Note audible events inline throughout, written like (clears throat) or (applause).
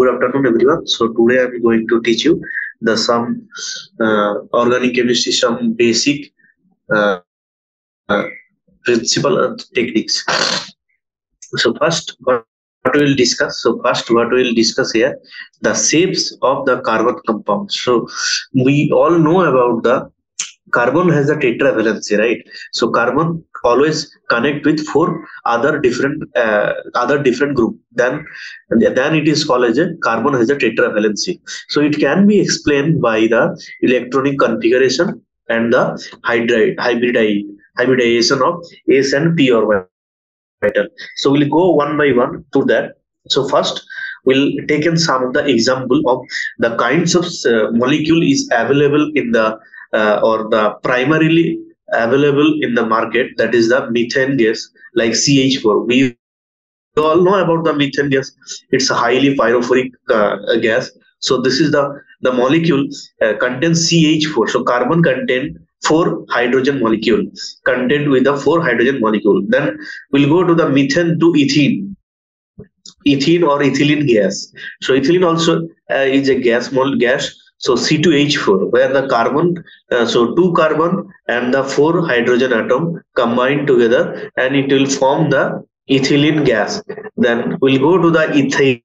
good afternoon everyone. So today I'm going to teach you the some uh, organic chemistry, some basic uh, uh, principle and techniques. So first, what we'll discuss. So first, what we'll discuss here, the shapes of the carbon compounds. So we all know about the carbon has a tetravalency, right? So carbon always connect with four other different uh, other different group. Then then it is called as a carbon has a tetravalency. So it can be explained by the electronic configuration and the hybrid hybridization of S and P orbital. So we'll go one by one to that. So first we'll take in some of the example of the kinds of uh, molecule is available in the uh, or the primarily available in the market that is the methane gas like ch4 we all know about the methane gas. It's a highly pyrophoric uh, gas. So this is the the molecule uh, contains ch4 so carbon contain four hydrogen molecule content with the four hydrogen molecule. Then we'll go to the methane to ethene. Ethene or ethylene gas. So ethylene also uh, is a gas mol gas so C2H4, where the carbon, uh, so two carbon and the four hydrogen atom combine together and it will form the ethylene gas. Then we'll go to the ethane,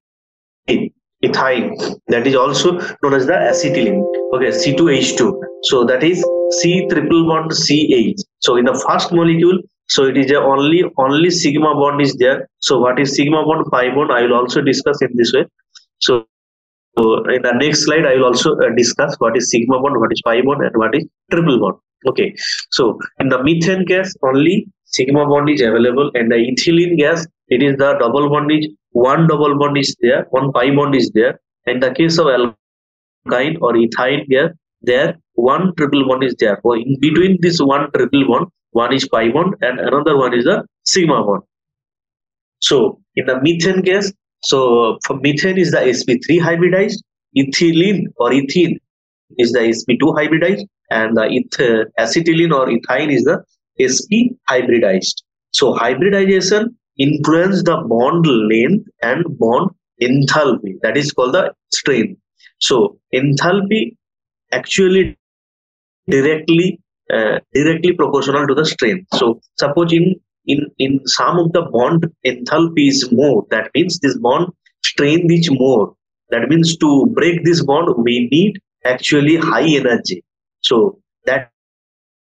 ethine that is also known as the acetylene. Okay, C2H2. So that is C triple bond CH. So in the first molecule, so it is a only only sigma bond is there. So what is sigma bond, pi bond? I will also discuss in this way. So so in the next slide, I will also uh, discuss what is sigma bond, what is pi bond, and what is triple bond. Okay. So in the methane gas, only sigma bond is available, and the ethylene gas, it is the double bond is one double bond is there, one pi bond is there. In the case of alkyne or ethyne gas, there one triple bond is there. So in between this one triple bond, one is pi bond, and another one is the sigma bond. So in the methane gas, so for methane is the sp3 hybridized, ethylene or ethene is the sp2 hybridized, and the eth- acetylene or ethine is the sp hybridized. So hybridization influence the bond length and bond enthalpy. That is called the strain. So enthalpy actually directly uh, directly proportional to the strain. So suppose in in in some of the bond enthalpy is more. That means this bond strain is more. That means to break this bond we need actually high energy. So that,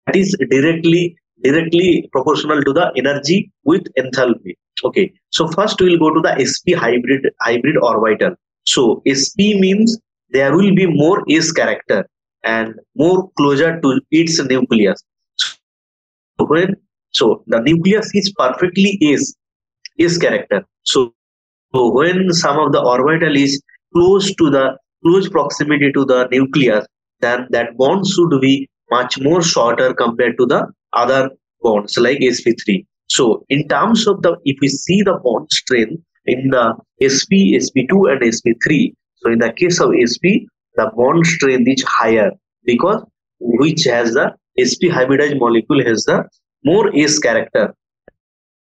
that is directly directly proportional to the energy with enthalpy. Okay. So first we'll go to the sp hybrid hybrid orbital. So sp means there will be more s character and more closer to its nucleus. So when so the nucleus is perfectly S, S character. So, so when some of the orbital is close to the close proximity to the nucleus, then that bond should be much more shorter compared to the other bonds like sp3. So in terms of the if we see the bond strength in the sp, sp2 and sp3, so in the case of sp, the bond strength is higher because which has the sp hybridized molecule has the more S character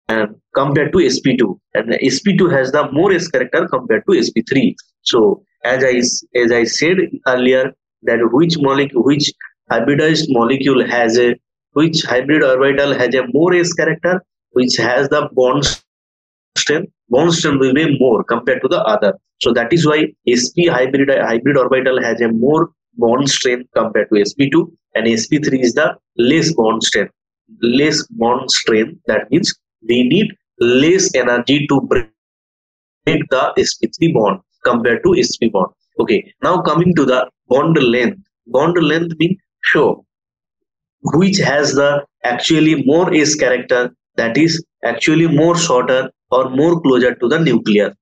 and compared to sp2 and sp2 has the more S character compared to sp3 so as i as i said earlier that which molecule which hybridized molecule has a which hybrid orbital has a more S character which has the bond strength bond strength will be more compared to the other. So that is why sp hybrid hybrid orbital has a more bond strength compared to sp2 and sp3 is the less bond strength less bond strength that means we need less energy to break the sp3 bond compared to sp bond. Okay now coming to the bond length. Bond length means sure which has the actually more s character that is actually more shorter or more closer to the nucleus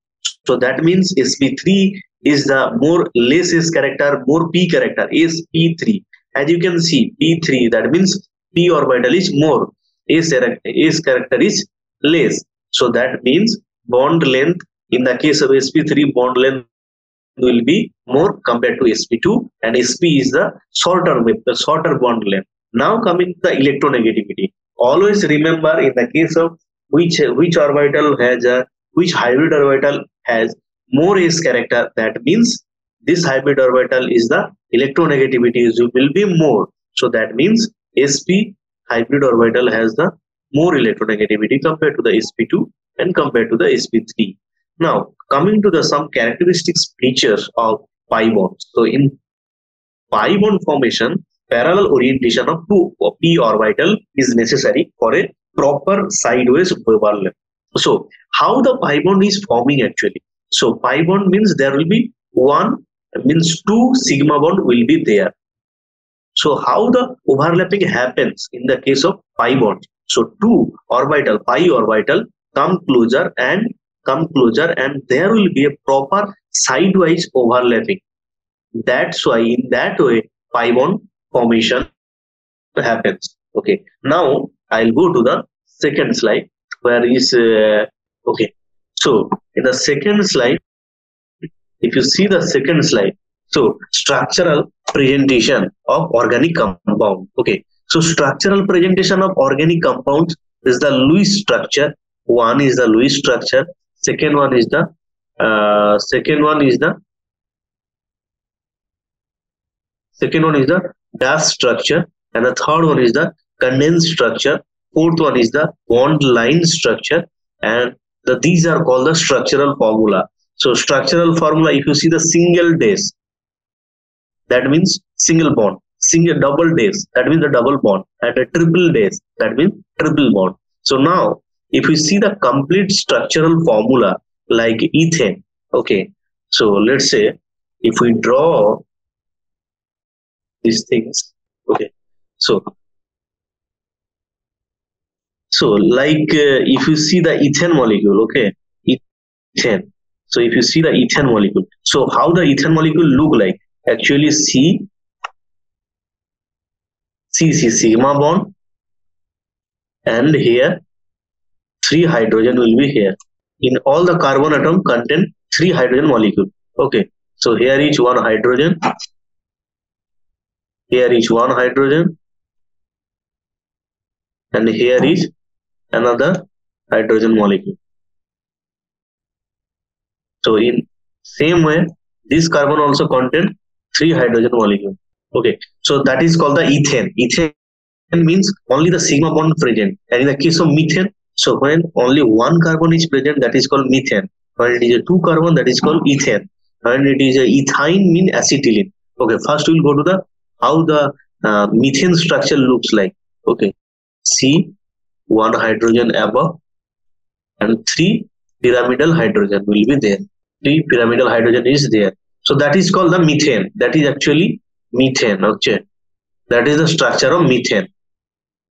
so that means sp3 is the more less s character more p character is p3 as you can see p3 that means p orbital is more. S, s character is less. So that means bond length in the case of sp3 bond length will be more compared to sp2 and sp is the shorter with the shorter bond length. Now coming to the electronegativity. Always remember in the case of which which orbital has a which hybrid orbital has more s character that means this hybrid orbital is the electronegativity will be more. So that means sp hybrid orbital has the more electronegativity compared to the sp2 and compared to the sp3 now coming to the some characteristics features of pi bond. So in pi bond formation parallel orientation of two p orbital is necessary for a proper sideways overlap so how the pi bond is forming actually? So pi bond means there will be one means two sigma bond will be there so how the overlapping happens in the case of pi bond? So two orbital pi orbital come closer and come closer and there will be a proper sidewise overlapping. That's why in that way pi bond formation happens. Okay. Now i'll go to the second slide where is uh, okay. So in the second slide if you see the second slide so structural presentation of organic compound. Okay. So structural presentation of organic compounds is the Lewis structure. One is the Lewis structure. Second one is the uh, second one is the second one is the dash structure. And the third one is the condensed structure. Fourth one is the bond line structure. And the, these are called the structural formula. So structural formula if you see the single dash that means single bond. Single double dash. That means the double bond. And a triple dash. That means triple bond. So now if we see the complete structural formula like ethane okay. So let's say if we draw these things okay. So so like uh, if you see the ethane molecule okay. Ethane. So if you see the ethane molecule. So how the ethane molecule look like actually C C C sigma bond and here three hydrogen will be here. In all the carbon atom contain three hydrogen molecule. Okay so here each one hydrogen here is one hydrogen and here is another hydrogen molecule. So in same way this carbon also contain three hydrogen molecule okay so that is called the ethane ethane means only the sigma bond present and in the case of methane so when only one carbon is present that is called methane when it is a two carbon that is called ethane When it is a ethyne mean acetylene okay first we'll go to the how the uh, methane structure looks like okay C one hydrogen above and three pyramidal hydrogen will be there three pyramidal hydrogen is there So that is called the methane. That is actually methane. Okay. That is the structure of methane.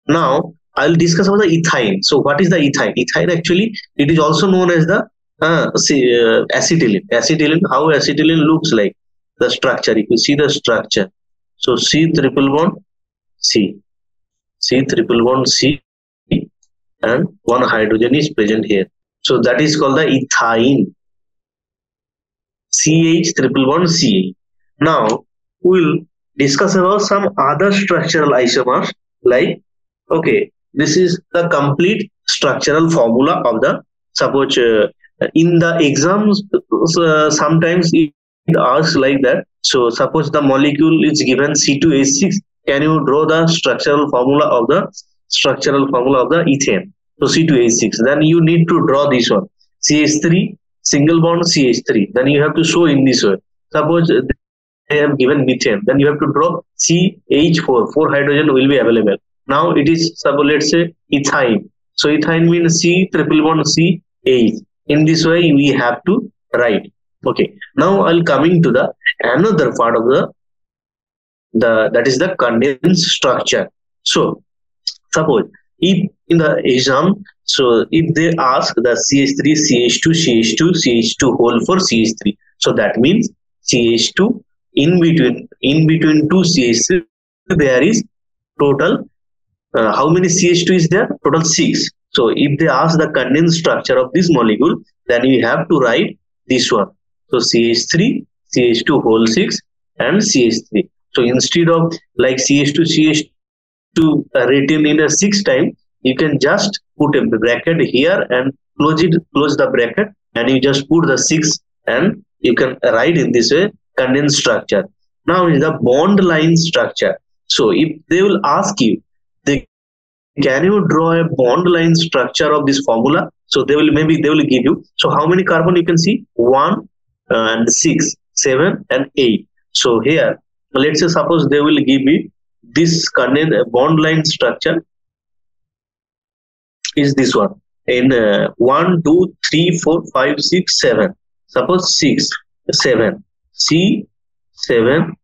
Now I'll discuss about the ethine. So what is the ethine? Ethine actually it is also known as the uh, uh, acetylene. Acetylene. How acetylene looks like the structure. If you see the structure, so C triple bond C, C triple bond C, and one hydrogen is present here. So that is called the ethine. CH111CA. Now we'll discuss about some other structural isomers like okay this is the complete structural formula of the suppose uh, in the exams uh, sometimes it asks like that. So suppose the molecule is given C2H6 can you draw the structural formula of the structural formula of the ethane? So C2H6 then you need to draw this one. CH3 single bond CH3. Then you have to show in this way. Suppose they have given methane, then you have to draw CH4. Four hydrogen will be available. Now it is suppose let's say ethyne. So ethyne means C triple bond C H. In this way we have to write. Okay. Now I'll coming to the another part of the the that is the condensed structure. So suppose if in the exam so if they ask the CH3, CH2, CH2, CH2 whole for CH3. So that means CH2 in between in between two CH3 there is total uh, how many CH2 is there? Total six. So if they ask the condensed structure of this molecule, then we have to write this one. So CH3, CH2 whole six and CH3. So instead of like CH2, CH2 uh, written in a six time, you can just put a bracket here and close it close the bracket and you just put the 6 and you can write in this way condensed structure. Now is the bond line structure. So if they will ask you, they can you draw a bond line structure of this formula? So they will maybe they will give you. So how many carbon you can see? One and six, seven and eight. So here, let's say suppose they will give me this condensed bond line structure is this one. In uh, 1 2 3 4 5 6 7 suppose 6 7 c 7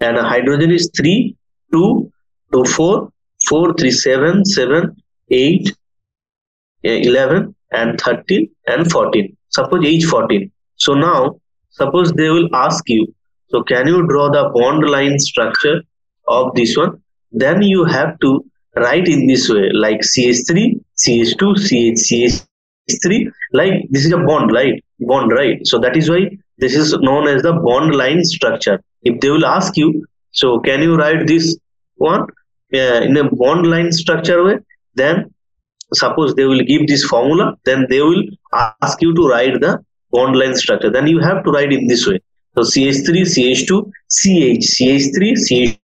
and hydrogen is 3 2 2 4 4 3 7 7 8 11 and 13 and 14 suppose each 14 so now suppose they will ask you so can you draw the bond line structure of this one? Then you have to write in this way like ch3 ch2 ch ch3 like this is a bond right? Bond right? So that is why this is known as the bond line structure. If they will ask you so can you write this one uh, in a bond line structure way? Then suppose they will give this formula then they will ask you to write the bond line structure. Then you have to write in this way. So ch3 ch2 ch ch3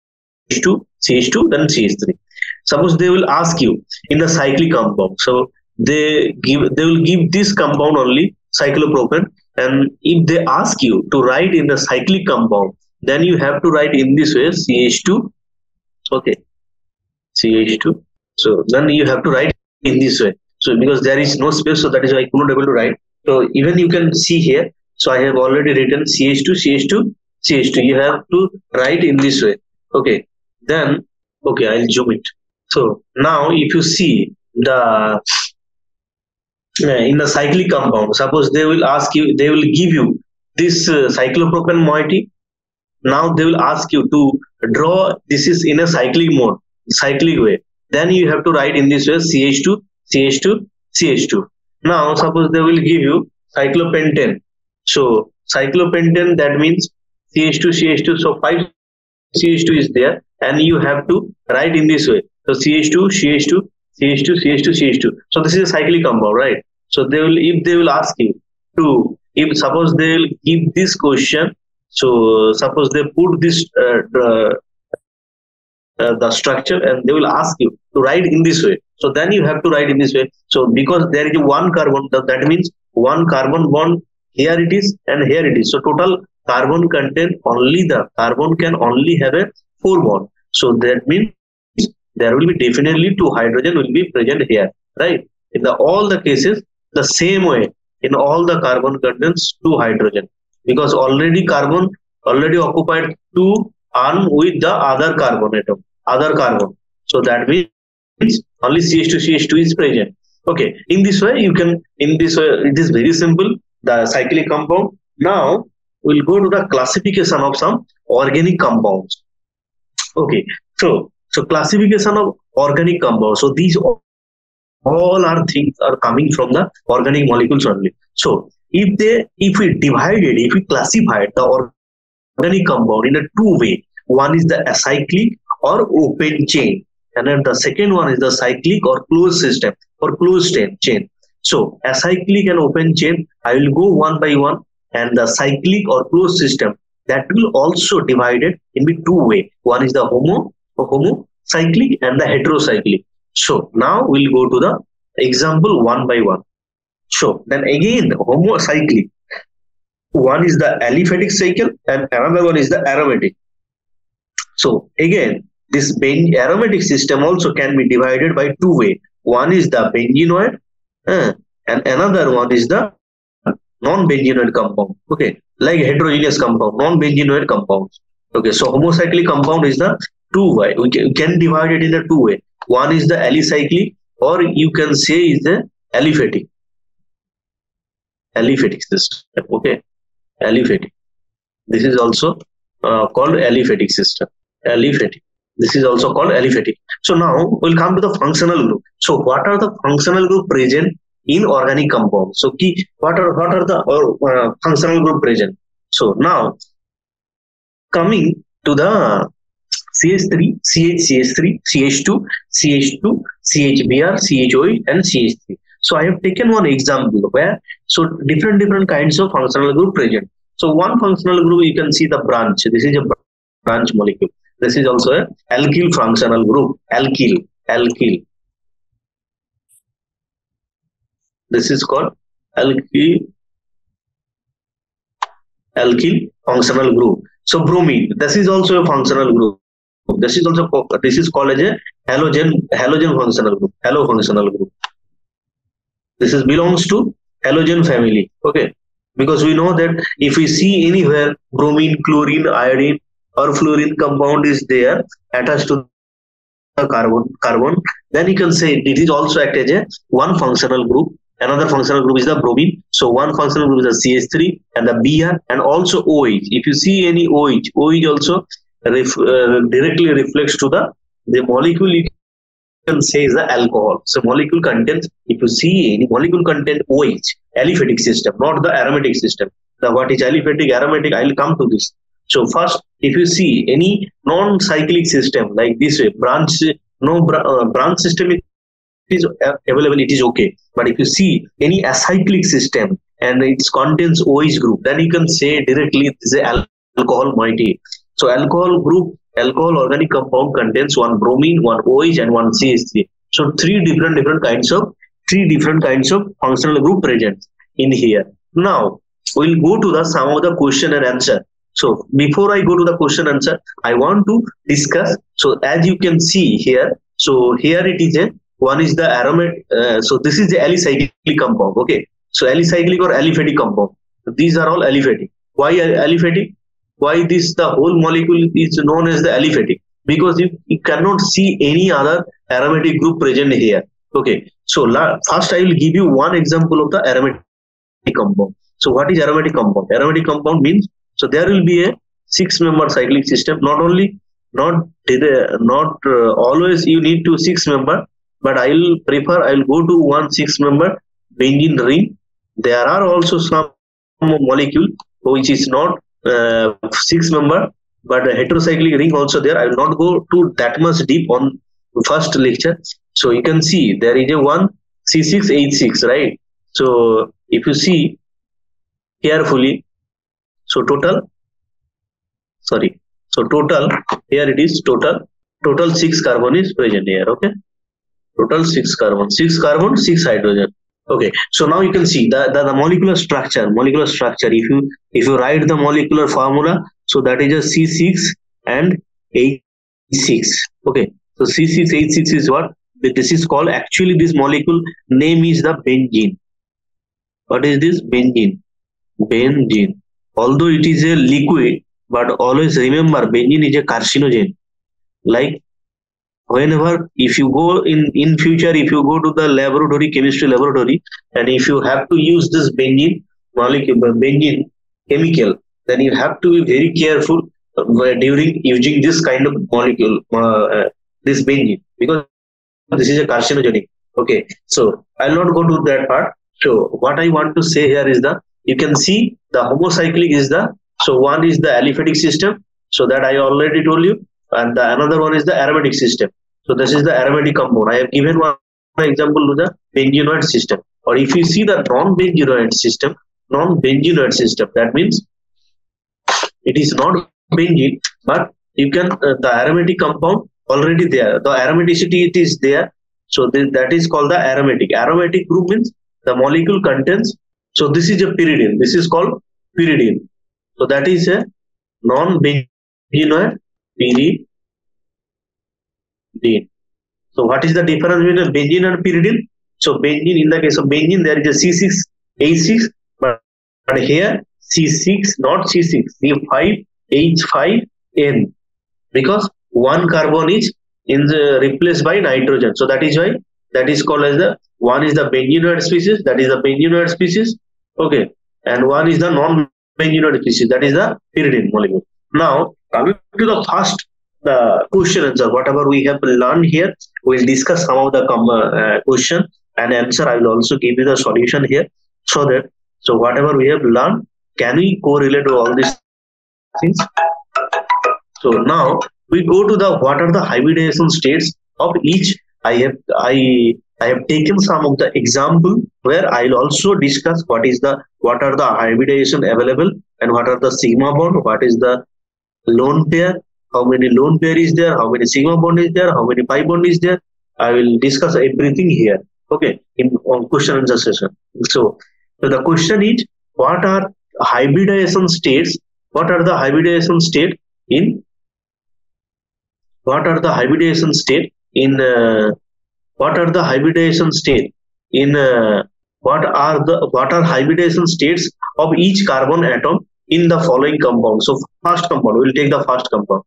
ch2 ch2 then ch3 suppose they will ask you in the cyclic compound. So they give they will give this compound only cyclopropane and if they ask you to write in the cyclic compound then you have to write in this way ch2 okay. Ch2 so then you have to write in this way. So because there is no space so that is why i could not able to write. So even you can see here. So i have already written ch2 ch2 ch2 you have to write in this way. Okay. Then okay i'll zoom it so now if you see the uh, in the cyclic compound suppose they will ask you they will give you this uh, cyclopropane moiety. Now they will ask you to draw this is in a cyclic mode cyclic way. Then you have to write in this way ch2 ch2 ch2 now suppose they will give you cyclopentane. So cyclopentane that means ch2 ch2 so 5 ch2 is there and you have to write in this way so ch2 ch2 ch2 ch2 ch2 so this is a cyclic compound right? So they will if they will ask you to if suppose they will give this question so suppose they put this uh, uh, the structure and they will ask you to write in this way. So then you have to write in this way. So because there is one carbon that means one carbon bond here it is and here it is. So total carbon contain only the carbon can only have a four bond. So that means there will be definitely two hydrogen will be present here right? In the all the cases the same way in all the carbon contains two hydrogen. Because already carbon already occupied two on with the other carbon atom other carbon. So that means only ch2 ch2 is present. Okay in this way you can in this way it is very simple the cyclic compound. Now we'll go to the classification of some organic compounds. Okay so so classification of organic compounds so these all are things are coming from the organic molecules only. So if they if we divided if we classified the organic compound in a two way one is the acyclic or open chain and then the second one is the cyclic or closed system or closed chain. So acyclic and open chain i will go one by one and the cyclic or closed system that will also divided in the two way. One is the homo homo cyclic and the heterocyclic. So now we'll go to the example one by one. So then again homocyclic. One is the aliphatic cycle and another one is the aromatic. So again this ben aromatic system also can be divided by two way. One is the benzenoid uh, and another one is the non-benzenoid compound. Okay like heterogeneous compound non-benzenoid compounds. Okay so homocyclic compound is the two way. We can, divide it in a two way. One is the alicyclic or you can say is the aliphatic. Aliphatic system okay? Aliphatic. This is also uh, called aliphatic system. Aliphatic. This is also called aliphatic. So now we'll come to the functional group. So what are the functional group present in organic compound? so key what are what are the uh, functional group present? So now coming to the CH3, CH, CH3, CH2, CH2, CHBr, CHOE, and CH3. So I have taken one example where so different different kinds of functional group present. So one functional group you can see the branch. This is a branch molecule. This is also a alkyl functional group. Alkyl, alkyl. This is called alkyl alkyl functional group. So bromine, this is also a functional group. This is also this is called as a halogen halogen functional group. Halo functional group. This is belongs to halogen family. Okay, because we know that if we see anywhere bromine, chlorine, iodine, or fluorine compound is there attached to the carbon carbon, then you can say it is also act as a one functional group Another functional group is the bromine. So one functional group is the CH3 and the Br and also OH. If you see any OH, OH also ref, uh, directly reflects to the the molecule you can say is the alcohol. So molecule contains, if you see any molecule contain OH, aliphatic system, not the aromatic system. The what is aliphatic, aromatic, I will come to this. So first, if you see any non-cyclic system like this way, branch, no uh, branch system is available, it is okay. But if you see any acyclic system and it contains OH group, then you can say directly this is alcohol moiety. So alcohol group, alcohol organic compound contains one bromine, one OH, and one CH3. So three different different kinds of three different kinds of functional group present in here. Now we'll go to the some of the question and answer. So before I go to the question answer, I want to discuss. So as you can see here, so here it is a one is the aromatic, uh, so this is the alicyclic compound. Okay, so alicyclic or aliphatic compound. These are all aliphatic. Why aliphatic? Why this the whole molecule is known as the aliphatic? Because you, you cannot see any other aromatic group present here. Okay, so la, first I will give you one example of the aromatic compound. So what is aromatic compound? Aromatic compound means so there will be a six member cyclic system. Not only not not uh, always you need to six member but I'll prefer I'll go to one six member benzene ring. There are also some molecule which is not Uh, six member but heterocyclic ring also there. I will not go to that much deep on first lecture. So you can see there is a one C6H6 right. So if you see carefully, so total sorry so total here it is total total six carbon is present here okay total six carbon six carbon six hydrogen okay so now you can see the, the, the molecular structure molecular structure. If you if you write the molecular formula so that is a c6 and h6 okay so c6 h6 is what? This is called actually this molecule name is the benzene. What is this? Benzene. Benzene. Although it is a liquid but always remember benzene is a carcinogen. Like whenever if you go in in future if you go to the laboratory chemistry laboratory and if you have to use this benzene molecule benzene chemical then you have to be very careful uh, during using this kind of molecule uh, uh, this benzene because this is a carcinogenic. Okay so i'll not go to that part. So what i want to say here is that you can see the homocyclic is the so one is the aliphatic system. So that i already told you and the another one is the aromatic system. So this is the aromatic compound. I have given one example to the benzenoid system. Or if you see the non-benzenoid system, non-benzenoid system, that means it is not benzene, but you can uh, the aromatic compound already there. The aromaticity it is there. So th that is called the aromatic. Aromatic group means the molecule contains. So this is a pyridine. This is called pyridine. So that is a non-benzenoid pyridine. So what is the difference between benzene and pyridine? So benzene, in the case of benzene, there is a C6H6, but, but here C6, not C6, C5H5N, because one carbon is in the replaced by nitrogen. So that is why that is called as the one is the benzenoid species, that is the benzenoid species, okay, and one is the non-benzenoid species, that is the pyridine molecule. Now coming to the first the question answer whatever we have learned here we'll discuss some of the uh, question and answer. I will also give you the solution here so that so whatever we have learned can we correlate to all these things? So now we go to the what are the hybridization states of each? I have i I have taken some of the example where I'll also discuss what is the what are the hybridization available and what are the sigma bond, what is the lone pair, how many lone pair is there, how many sigma bond is there, how many pi bond is there. I will discuss everything here. Okay, in on question answer session. So, so the question is what are hybridization states? What are the hybridization state in what are the hybridization state in uh, what are the hybridization state in uh, what are the what are hybridization states of each carbon atom in the following compound. So first compound we'll take the first compound.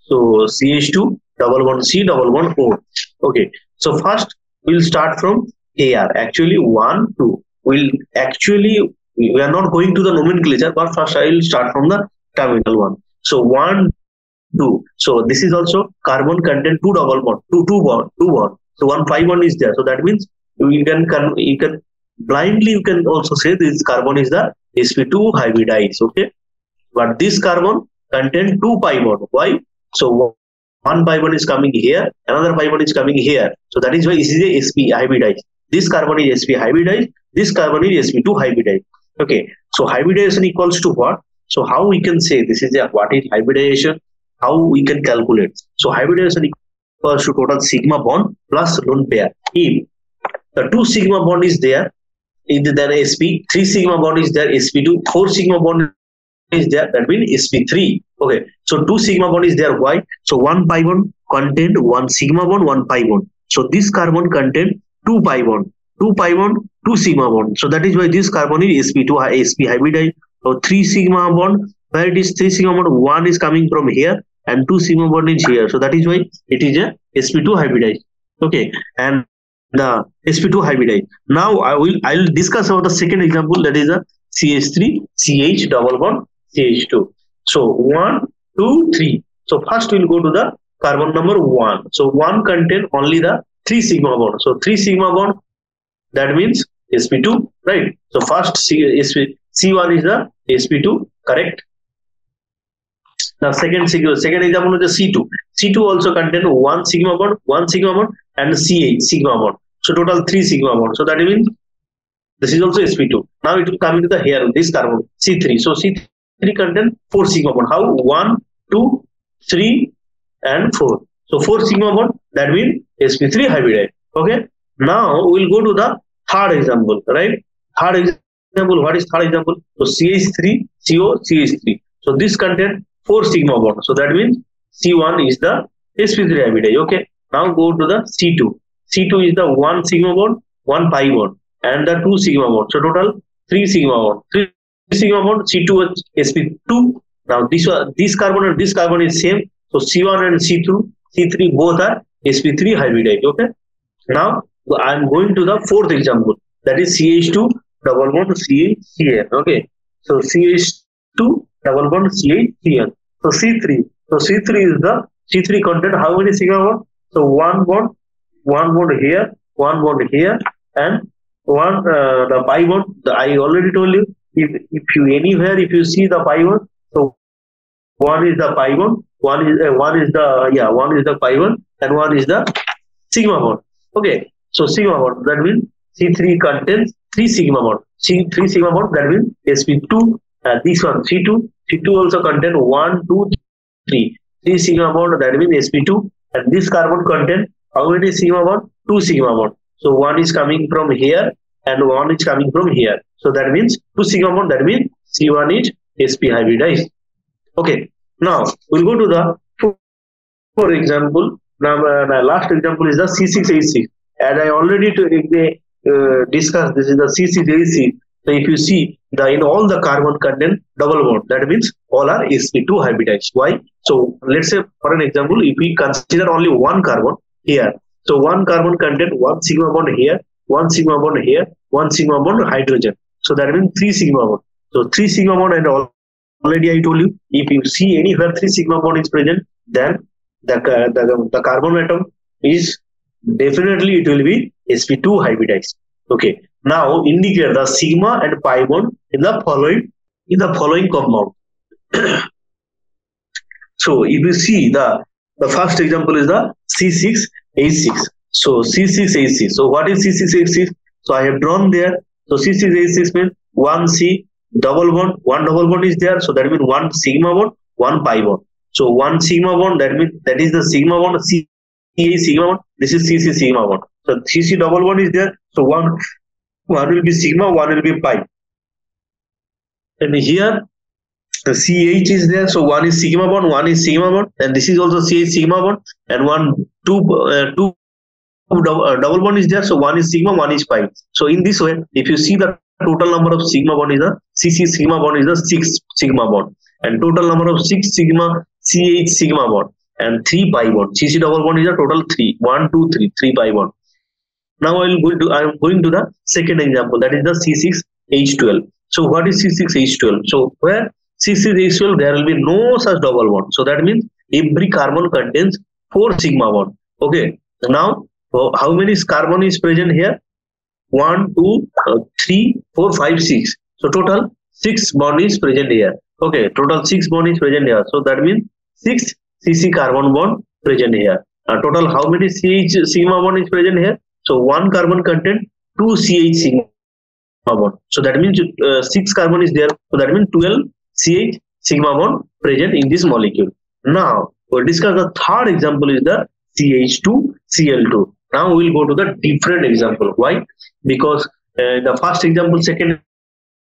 So ch2 double one c double one o. Okay. So first we'll start from here actually one two. We'll actually we are not going to the nomenclature but first i will start from the terminal one. So one two. So this is also carbon content two double bond two two bond two bond. So one pi bond is there. So that means you can you can blindly you can also say this carbon is the sp2 hybridized. Okay, but this carbon contain two pi bond. Why? So one pi bond is coming here, another pi bond is coming here. So that is why this is a sp hybridized. This carbon is sp hybridized. This carbon is sp2 hybridized. Okay, so hybridization equals to what? So how we can say this is a what is hybridization? How we can calculate? So hybridization equals to total sigma bond plus lone pair. If the two sigma bond is there, then sp, three sigma bond is there, sp2, four sigma bond is there, that means sp3. Okay, so two sigma bond is there. Why? So one pi bond contain one sigma bond, one pi bond. So this carbon contain two pi bond, two pi bond, two sigma bond. So that is why this carbon is sp2 sp hybridized. So three sigma bond, where it is three sigma bond, one is coming from here and two sigma bond is here. So that is why it is a sp2 hybridized. Okay, and the sp2 hybridized. Now I will I will discuss about the second example that is a CH3 CH double bond CH2. So one, two, three. So first we'll go to the carbon number one. So one contain only the three sigma bond. So three sigma bond that means sp2, right? So first C, SP, C1 is the sp2, correct? Now second second example is the C2. C2 also contain one sigma bond, one sigma bond, and CH sigma bond. So total three sigma bond. So that means this is also sp2. Now it will come into the here this carbon C3. So C3 contain four sigma bond. How? One, two, three, and four. So four sigma bond. That means sp3 hybridized. Okay. Now we'll go to the third example. Right. Third example. What is third example? So CH3, CO, CH3. So this contain 4 sigma bond. So that means C1 is the sp3 hybridized. Okay. Now go to the C2. C2 is the 1 sigma bond, 1 pi bond, and the 2 sigma bond. So total 3 sigma bond. 3 sigma bond, C2 sp2. Now this one, this carbon and this carbon is same. So C1 and C2, C3 both are sp3 hybridized. Okay. Now I am going to the fourth example. That is CH2 double bond CH Okay. So CH2 double bond CH So C3. So C3 is the C3 content. How many sigma bond? So one bond, one bond here, one bond here, and one uh, the pi bond. The, I already told you. If if you anywhere if you see the pi bond, so one is the pi bond, one is uh, one is the yeah one is the pi bond, and one is the sigma bond. Okay. So sigma bond that means C3 contains three sigma bond. C three sigma bond that means sp2 uh, this one C2 C2 also contain 1 2 3 3 sigma bond that means sp2 and this carbon contain how many sigma bond 2 sigma bond so one is coming from here and one is coming from here. So that means 2 sigma bond that means c1 is sp hybridized. Okay now we'll go to the for example. Now uh, last example is the c6h6 as i already to, uh, discussed this is the c6h6 so if you see the in all the carbon content double bond, that means all are sp2 hybridized. Why? So let's say for an example, if we consider only one carbon here, so one carbon content one sigma bond here, one sigma bond here, one sigma bond hydrogen. So that means three sigma bond. So three sigma bond and all, already I told you, if you see anywhere three sigma bond is present, then the, the, the carbon atom is definitely it will be sp2 hybridized. Okay. Now indicate the sigma and pi bond in the following in the following compound. (clears throat) so if you see the the first example is the C6H6. So C6H6. So what is C6H6? So I have drawn there. So C6H6 means one C double bond, one double bond is there. So that means one sigma bond, one pi bond. So one sigma bond, that means that is the sigma bond, C sigma bond. This is CC sigma bond. So CC double bond is there. So one one will be sigma, one will be pi. And here the CH is there. So one is sigma bond, one is sigma bond, and this is also CH sigma bond, and one two uh, two double, uh, double bond is there. So one is sigma, one is pi. So in this way, if you see the total number of sigma bond is a CC sigma bond is a six sigma bond, and total number of six sigma CH sigma bond and three pi bond. CC double bond is a total three. One, two, three, three pi bond. Now I will go to I am going to the second example that is the C6H12. So what is C6H12? So where C6H12 there will be no such double bond. So that means every carbon contains four sigma bond. Okay. Now how many carbon is present here? One, two, uh, three, four, five, six. So total six bond is present here. Okay, total six bond is present here. So that means six CC carbon bond present here. Uh, total how many CH sigma bond is present here? So one carbon content two CH sigma bond. So that means uh, six carbon is there. So that means 12 CH sigma bond present in this molecule. Now we'll discuss the third example is the CH2 Cl2. Now we'll go to the different example. Why? Because uh, the first example, second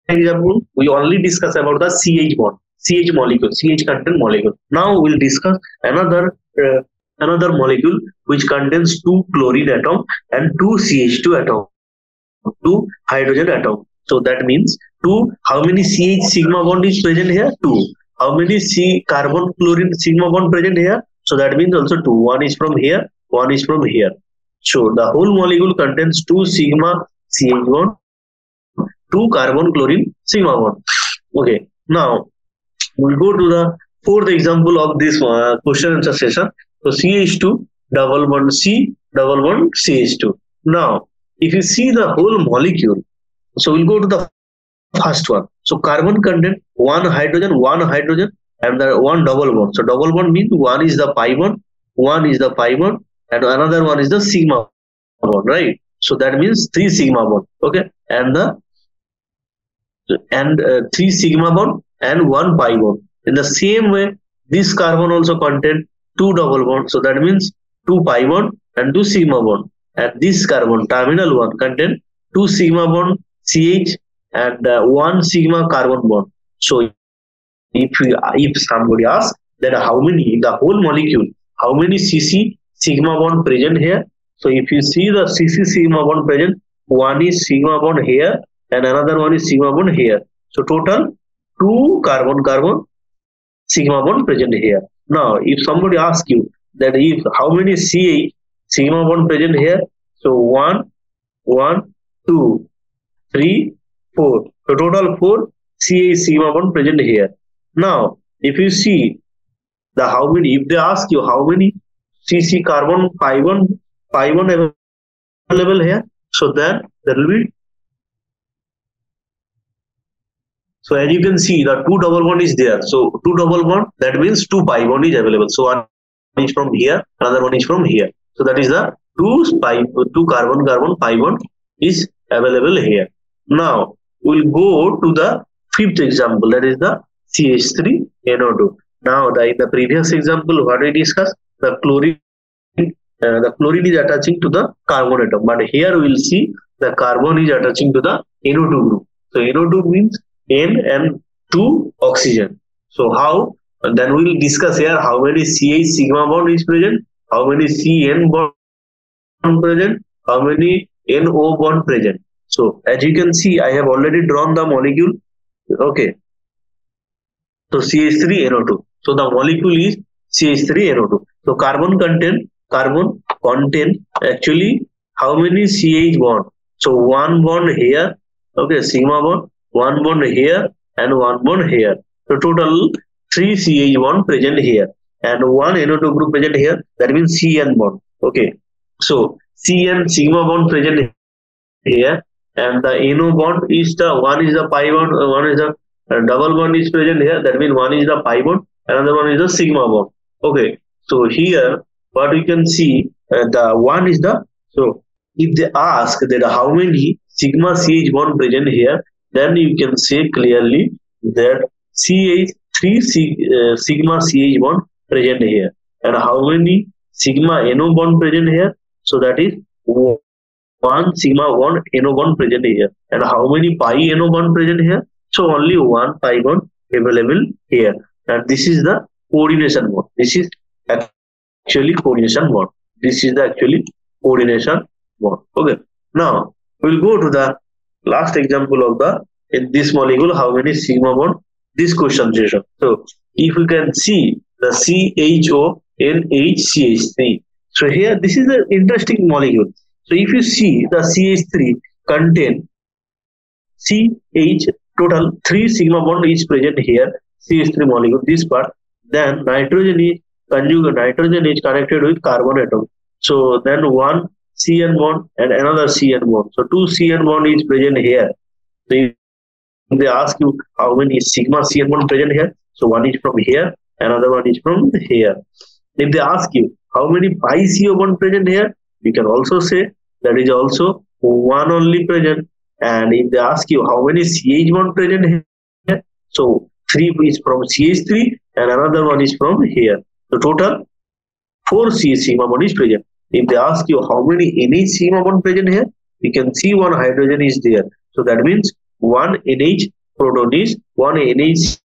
example, we only discuss about the CH bond, CH molecule, CH content molecule. Now we'll discuss another uh, another molecule which contains two chlorine atom and two CH2 atom, two hydrogen atom. So that means two. How many CH sigma bond is present here? Two. How many C carbon chlorine sigma bond present here? So that means also two. One is from here, one is from here. So the whole molecule contains two sigma CH bond, two carbon chlorine sigma bond. Okay. Now we'll go to the fourth example of this uh, question answer session. So CH2 double bond C double bond CH2. Now if you see the whole molecule, so we'll go to the first one. So carbon content one hydrogen, one hydrogen, and the one double bond. So double bond means one is the pi bond, one is the pi bond, and another one is the sigma bond, right? So that means three sigma bond, okay? And the and uh, three sigma bond and one pi bond. In the same way, this carbon also contain two double bond. So that means two pi bond and two sigma bond. And this carbon, terminal one, contain two sigma bond CH and uh, one sigma carbon bond. So if you, if somebody asks that how many in the whole molecule, how many CC sigma bond present here? So if you see the CC sigma bond present, one is sigma bond here and another one is sigma bond here. So total two carbon carbon sigma bond present here. Now if somebody asks you that if how many CH sigma bond present here, so one, one, two, three, four. So total four CH sigma bond present here. Now if you see the how many, if they ask you how many CC carbon pi bond pi bond available here, so then there will be So as you can see, the two double bond is there. So two double bond, that means two pi bond is available. So one is from here, another one is from here. So that is the two pi, two carbon carbon pi bond is available here. Now we'll go to the fifth example. That is the CH3NO2. Now the in the previous example, what we discussed, the chlorine, uh, the chlorine is attaching to the carbon atom. But here we will see the carbon is attaching to the NO2 group. So NO2 means N and 2 oxygen. So how? Then we will discuss here how many CH sigma bond is present, how many CN bond present, how many NO bond present. So as you can see, I have already drawn the molecule. Okay. So CH3NO2. So the molecule is CH3NO2. So carbon content, carbon content actually how many CH bond? So one bond here, okay, sigma bond, one bond here and one bond here. So total three CH bond present here and one NO2 group present here. That means CN bond. Okay. So CN sigma bond present here and the NO bond is the one is the pi bond, uh, one is the uh, double bond is present here. That means one is the pi bond, another one is the sigma bond. Okay. So here what we can see uh, the one is the so if they ask that how many sigma ch bond present here then you can say clearly that ch 3 sig, uh, sigma ch bond present here and how many sigma no bond present here so that is one sigma bond no bond present here and how many pi no bond present here so only one pi bond available here and this is the coordination bond. this is actually coordination bond. this is the actually coordination bond. okay now we'll go to the last example of the in this molecule how many sigma bond? This question session so if you can see the CHO NHCH3 so here this is an interesting molecule. So if you see the CH3 contain CH total 3 sigma bond is present here CH3 molecule this part. Then nitrogen is conjugate nitrogen is connected with carbon atom. So then one cn bond and another cn bond. So two cn bond is present here. So they ask you how many sigma cn bond present here so one is from here another one is from here. If they ask you how many pi co bond present here you can also say that is also one only present. And if they ask you how many ch bond present here so three is from ch3 and another one is from here. So total four ch sigma bond is present if they ask you how many NH bond present here you can see one hydrogen is there. So that means one NH proton is one NH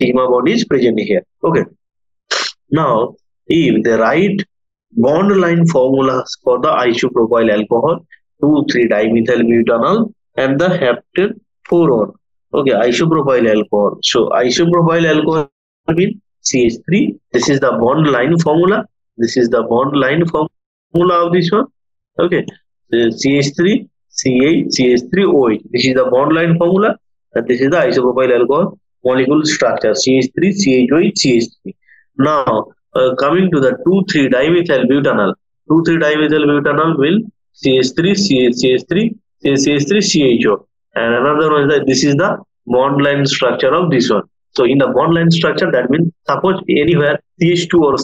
sigma bond is present here. Okay. Now if they write bond line formulas for the isopropyl alcohol 2,3 dimethyl butanol and the heptane 4 on. Okay isopropyl alcohol. So isopropyl alcohol means CH3 this is the bond line formula. This is the bond line formula of this one okay so CH3 CH CH3OH this is the bond line formula and this is the isopropyl alcohol molecule structure CH3 CHOH CH3 now uh, coming to the 2 3 dimethyl butanol 2,3 dimethyl butanol will CH3 CH, CH3 CH3 CHO and another one is that this is the bond line structure of this one so in the bond line structure that means suppose anywhere CH2 or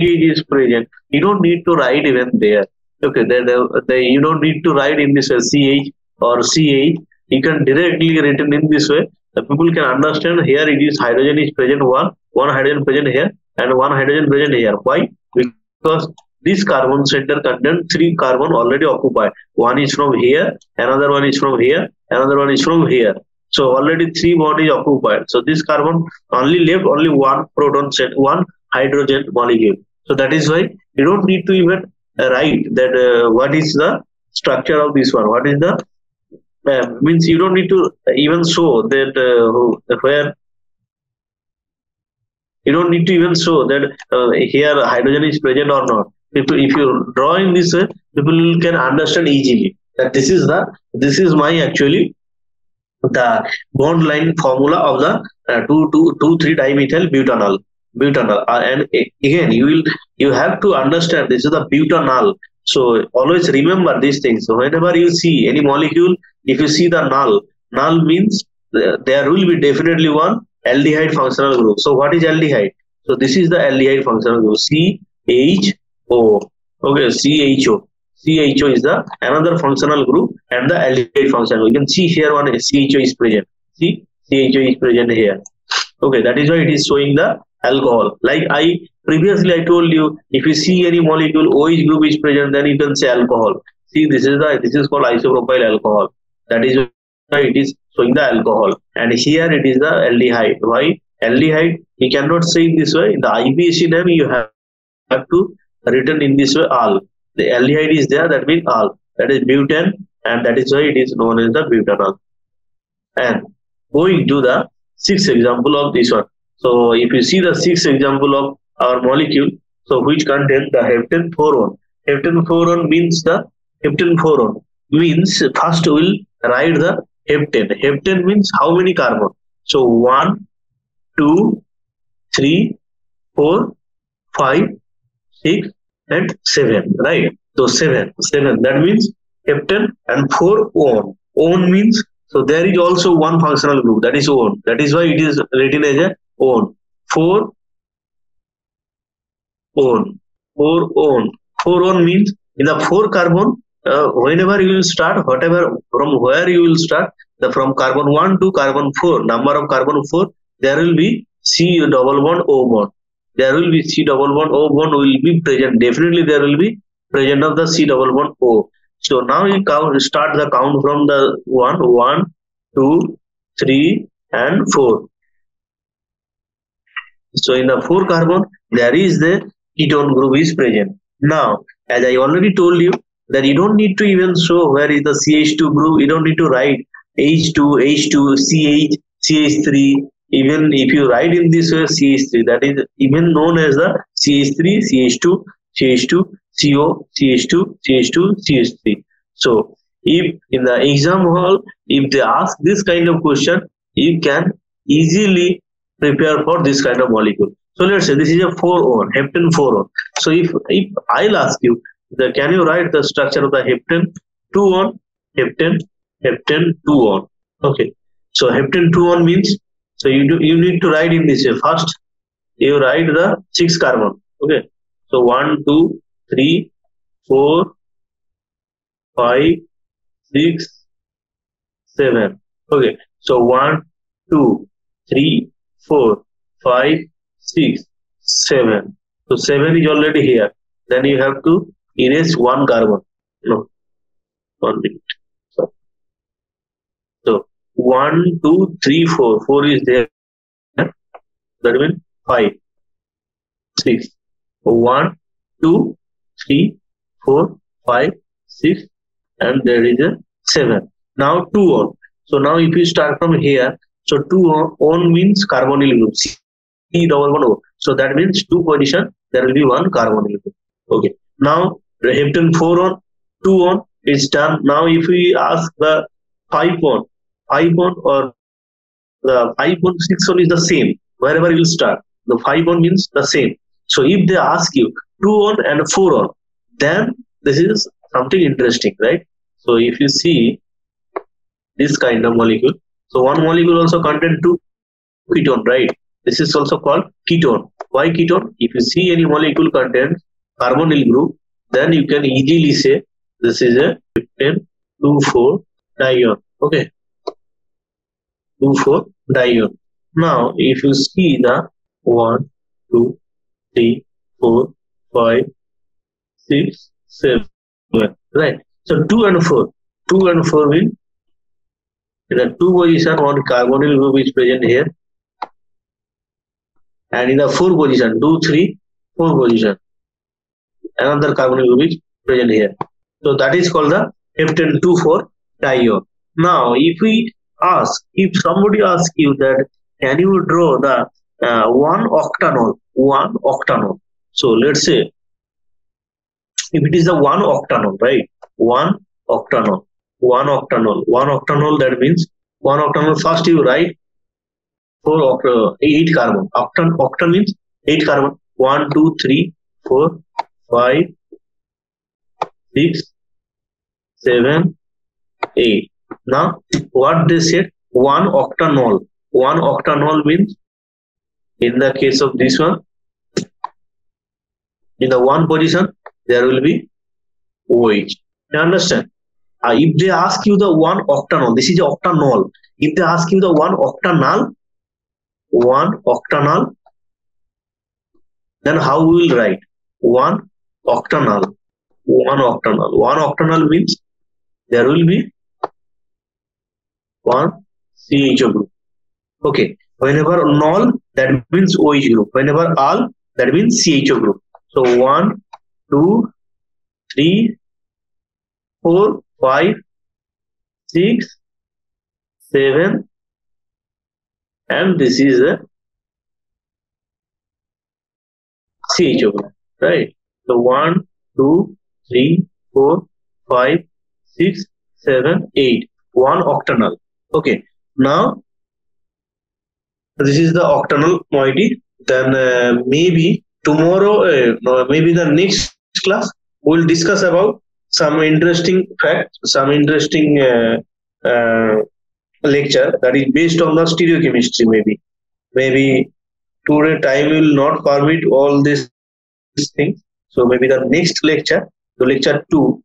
CH is present you don't need to write even there. Okay they, they, they, you don't need to write in this uh, way CH or CH you can directly written in this way. The people can understand here it is hydrogen is present one one hydrogen present here and one hydrogen present here. Why? Because this carbon center contain three carbon already occupied. One is from here another one is from here another one is from here. So already three bond is occupied. So this carbon only left only one proton set one hydrogen molecule so that is why you don't need to even write that uh, what is the structure of this one. What is the uh, means you don't need to even show that uh, where you don't need to even show that uh, here hydrogen is present or not. If, if you draw in this people can understand easily that this is the this is my actually the bond line formula of the uh, 2 2 2 3 dimethyl butanol butanol uh, and again you will you have to understand this is the butanol so always remember these things. So whenever you see any molecule if you see the null null means uh, there will be definitely one aldehyde functional group. So what is aldehyde? So this is the aldehyde functional group. C h o. Okay c h o. CHO is the another functional group and the aldehyde functional. You can see here one CHO is present. See CHO is present here. Okay, that is why it is showing the alcohol. Like I previously I told you, if you see any molecule OH group is present, then you can say alcohol. See, this is the this is called isopropyl alcohol. That is why it is showing the alcohol. And here it is the aldehyde. Why aldehyde? You cannot say in this way. The IUPAC name you have, have to written in this way all the aldehyde is there that means all that is butane and that is why it is known as the butanol and going to the sixth example of this one. So if you see the six example of our molecule so which contain the heptane 4-1. heptane 4-1 means the heptane 4-1 means first we'll write the heptane heptane means how many carbon? So one two three four five six and 7 right? So 7 7 that means heptane and 4 1. 1 means so there is also one functional group that is on that is why it is written as a on 4 on 4 on. 4 on means in the 4 carbon, uh, whenever you will start, whatever from where you will start, the from carbon 1 to carbon 4, number of carbon 4, there will be C double bond O bond. There will be C double bond O bond will be present. Definitely there will be present of the C double bond O. So now you count, start the count from the 1, 1, 2, 3 and 4. So in the 4 carbon, there is the ketone group is present. Now, as I already told you, that you don't need to even show where is the CH2 group. You don't need to write H2, H2, CH, CH3. Even if you write in this way CH3, that is even known as the CH3, CH2, CH2, CO, CH2, CH2, CH3. So if in the exam hall, if they ask this kind of question, you can easily prepare for this kind of molecule. So let's say this is a 4-on, heptane 4-on. So if, if I'll ask you, the, can you write the structure of the heptane 2-on, heptane, heptane 2-on. Okay. So heptane 2-on means, so you do, you need to write in this way. First, you write the 6 carbon. Okay. So 1, 2, 3, 4, 5, 6, 7. Okay. So 1, 2, 3, 4, 5, 6, 7. So 7 is already here. Then you have to erase one carbon. No, one minute. So, so 1, 2, 3, 4. 4 is there. That means 5, 6. 1, 2, 3, 4, 5, 6, and there is a 7. Now 2 on. So now if you start from here, so 2 on, on means carbonyl group. C double one O. So that means two position, there will be one carbonyl group. Okay. Now the heptane 4 on, 2 on is done. Now if we ask the 5 on, 5 on or the 5 on, 6 on is the same. Wherever you start, the 5 on means the same. So if they ask you 2 on and 4 on, then this is something interesting, right? So if you see this kind of molecule, so one molecule also contain two ketone, right? This is also called ketone. Why ketone? If you see any molecule contains carbonyl group, then you can easily say this is a 15 2 4 dione. Okay. 2 4 dione. Now, if you see the 1, 2, 3, 4, 5, 6, 7, right? So 2 and 4. 2 and 4 will in the 2 position one carbonyl group is present here. And in the 4 position 2 3 4 position another carbonyl group is present here. So that is called the heptane 2 4 dione now if we ask if somebody asks you that can you draw the uh, one octanol one octanol. So let's say if it is the one octanol right? One octanol one octanol. One octanol that means one octanol first you write four oct uh, eight carbon. Octan octan means eight carbon. One two three four five six seven eight. Now what they said? One octanol. One octanol means in the case of this one in the one position there will be OH you understand uh, if they ask you the one octanol this is octanol if they ask you the one octanol one octanol then how we will write one octanol one octanol one octanol means there will be one CHO group okay whenever null that means OH group whenever all that means CHO group so one two three four five, six, seven, and this is a CHO group, right? So one, two, three, four, five, six, seven, eight. One octanol. Okay. Now this is the octanol moiety. Then uh, maybe tomorrow, uh, maybe the next class we'll discuss about some interesting fact, some interesting uh, uh, lecture that is based on the stereochemistry maybe. Maybe today time will not permit all these things. so maybe the next lecture the lecture 2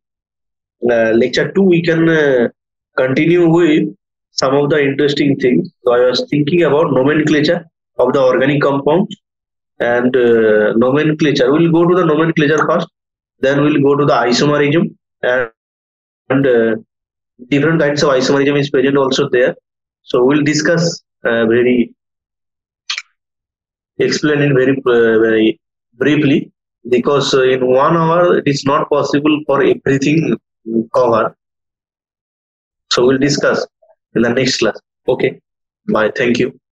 uh, lecture 2 we can uh, continue with some of the interesting things so i was thinking about nomenclature of the organic compound and uh, nomenclature. We'll go to the nomenclature first. Then we'll go to the isomerism. And, and uh, different kinds of isomerism is present also there. So we'll discuss uh, very explain it very uh, very briefly. Because uh, in one hour it is not possible for everything cover. So we'll discuss in the next class. Okay. Bye. Thank you